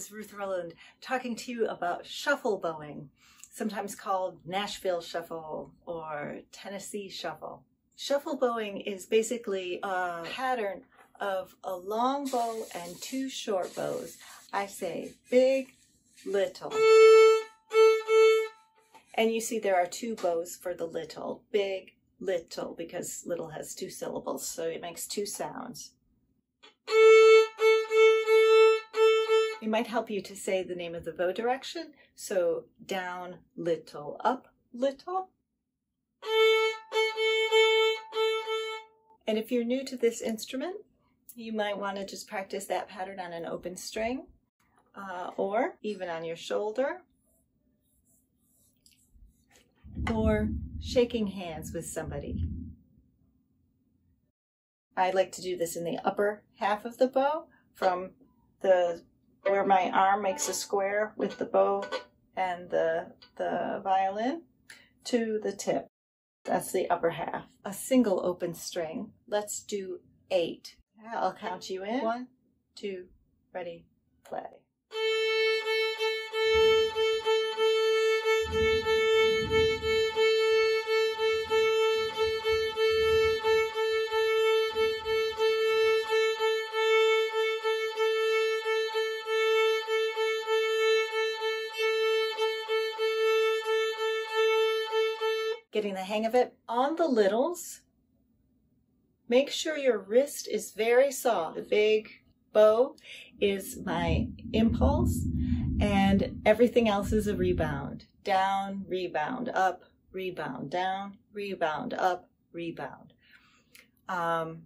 is Ruth Rowland talking to you about shuffle bowing, sometimes called Nashville shuffle or Tennessee shuffle. Shuffle bowing is basically a pattern of a long bow and two short bows. I say big, little. And you see there are two bows for the little, big, little, because little has two syllables, so it makes two sounds. Might help you to say the name of the bow direction. So down, little, up, little. And if you're new to this instrument, you might want to just practice that pattern on an open string uh, or even on your shoulder or shaking hands with somebody. I like to do this in the upper half of the bow from the where my arm makes a square with the bow and the, the violin to the tip. That's the upper half. A single open string. Let's do eight. I'll count you in. One, two, ready, play. Getting the hang of it. On the littles, make sure your wrist is very soft. The big bow is my impulse and everything else is a rebound. Down, rebound, up, rebound, down, rebound, up, rebound. Um,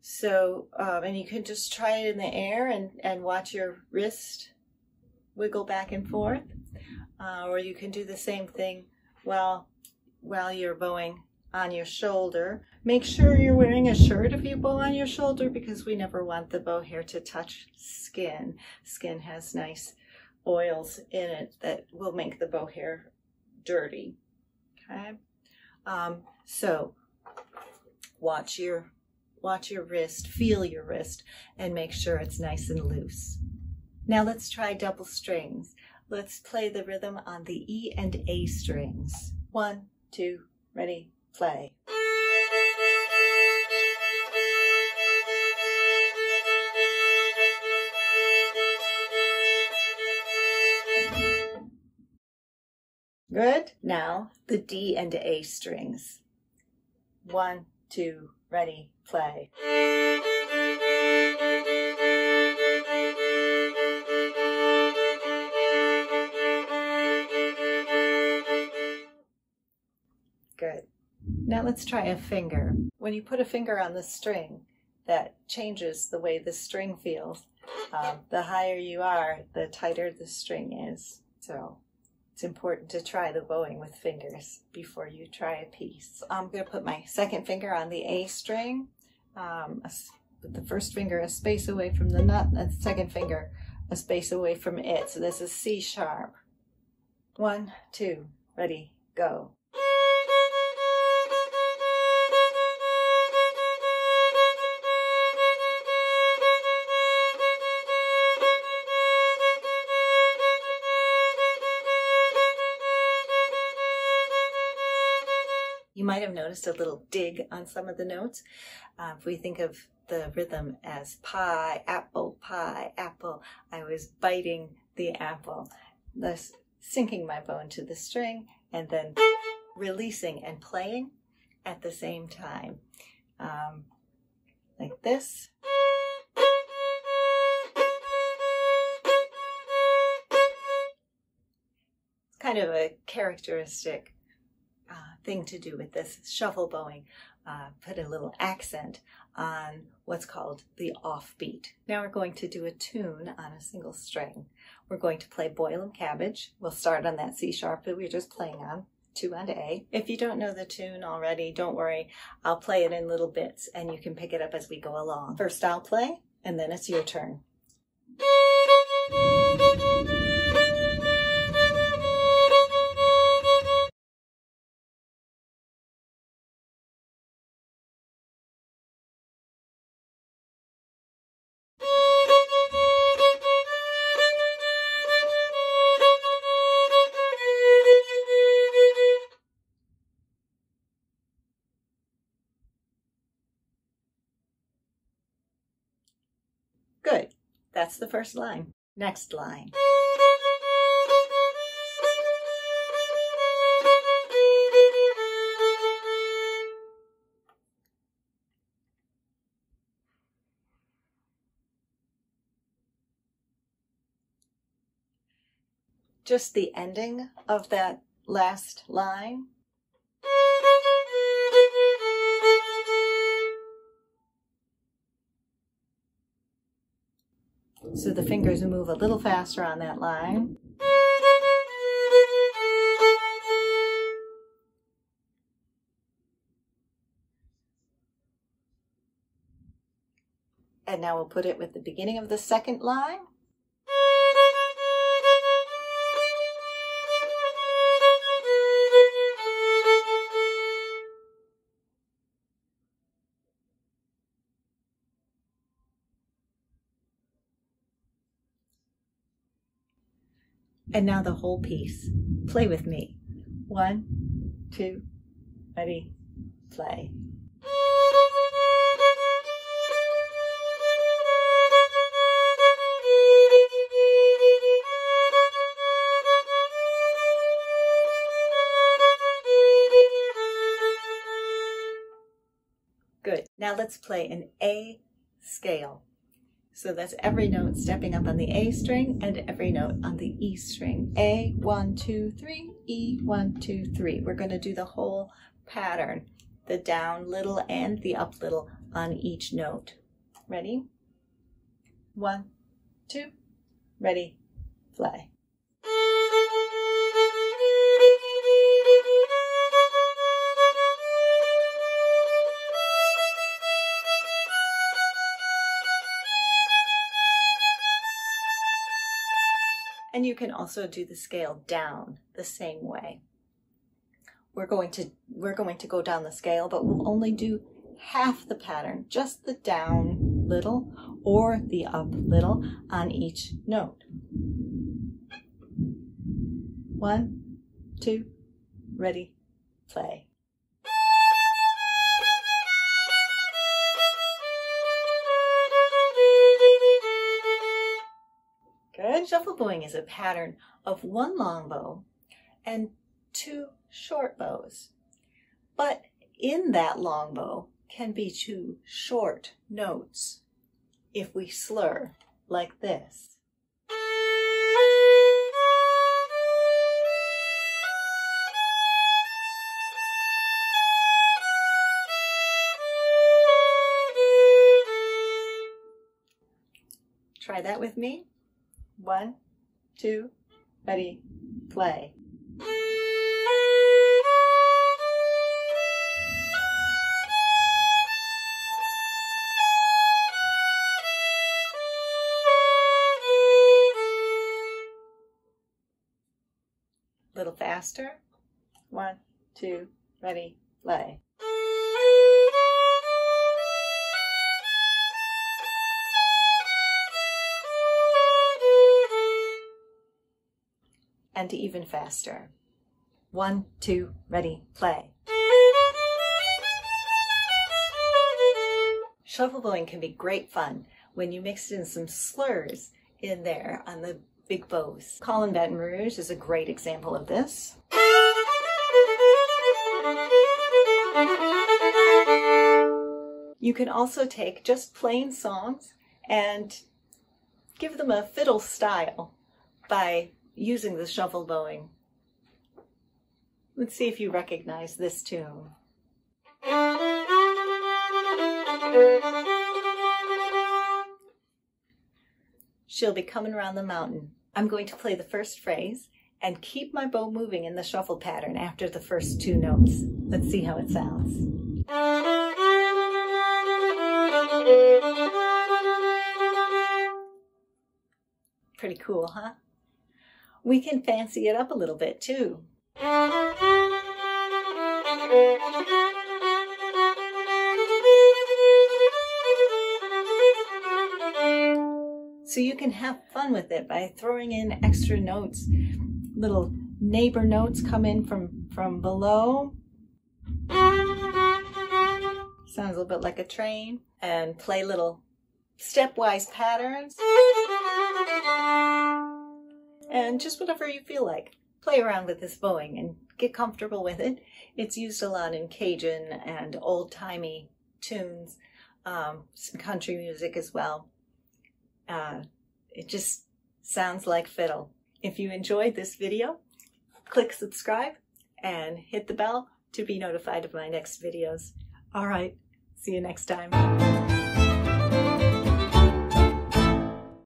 so, um, and you can just try it in the air and, and watch your wrist wiggle back and forth. Uh, or you can do the same thing while while you're bowing on your shoulder. Make sure you're wearing a shirt if you bow on your shoulder because we never want the bow hair to touch skin. Skin has nice oils in it that will make the bow hair dirty. Okay. Um, so watch your watch your wrist, feel your wrist, and make sure it's nice and loose. Now let's try double strings. Let's play the rhythm on the E and A strings. One, two, ready, play. Good. Now the D and A strings. One, two, ready, play. Now let's try a finger. When you put a finger on the string, that changes the way the string feels. Um, the higher you are, the tighter the string is. So it's important to try the bowing with fingers before you try a piece. I'm going to put my second finger on the A string, um, put the first finger a space away from the nut, and the second finger a space away from it. So this is C sharp. One, two, ready, go. Noticed a little dig on some of the notes. Uh, if we think of the rhythm as pie, apple, pie, apple, I was biting the apple, thus sinking my bow into the string and then releasing and playing at the same time. Um, like this. Kind of a characteristic thing to do with this shuffle bowing. Uh, put a little accent on what's called the offbeat. Now we're going to do a tune on a single string. We're going to play Boil 'em Cabbage. We'll start on that C sharp that we were just playing on, two and A. If you don't know the tune already, don't worry. I'll play it in little bits and you can pick it up as we go along. First I'll play and then it's your turn. That's the first line. Next line. Just the ending of that last line. So the fingers move a little faster on that line. And now we'll put it with the beginning of the second line. And now the whole piece. Play with me. One, two, ready, play. Good. Now let's play an A scale. So that's every note stepping up on the A string and every note on the E string. A, one, two, three, E, one, two, three. We're going to do the whole pattern, the down little and the up little on each note. Ready? One, two, ready, play. And you can also do the scale down the same way. We're going to we're going to go down the scale, but we'll only do half the pattern, just the down little or the up little on each note. One, two, ready, play. Good. Shuffle bowing is a pattern of one long bow and two short bows. But in that long bow can be two short notes if we slur like this. Try that with me. One, two, ready, play. Little faster. One, two, ready, play. And even faster. One, two, ready, play. Shuffle bowing can be great fun when you mix in some slurs in there on the big bows. Call Baton Rouge is a great example of this. You can also take just plain songs and give them a fiddle style by using the shuffle bowing. Let's see if you recognize this tune. She'll be coming around the mountain. I'm going to play the first phrase and keep my bow moving in the shuffle pattern after the first two notes. Let's see how it sounds. Pretty cool, huh? We can fancy it up a little bit too. So you can have fun with it by throwing in extra notes. Little neighbor notes come in from, from below. Sounds a little bit like a train. And play little stepwise patterns. And just whatever you feel like. Play around with this bowing and get comfortable with it. It's used a lot in Cajun and old-timey tunes, um, some country music as well. Uh, it just sounds like fiddle. If you enjoyed this video, click subscribe and hit the bell to be notified of my next videos. All right, see you next time.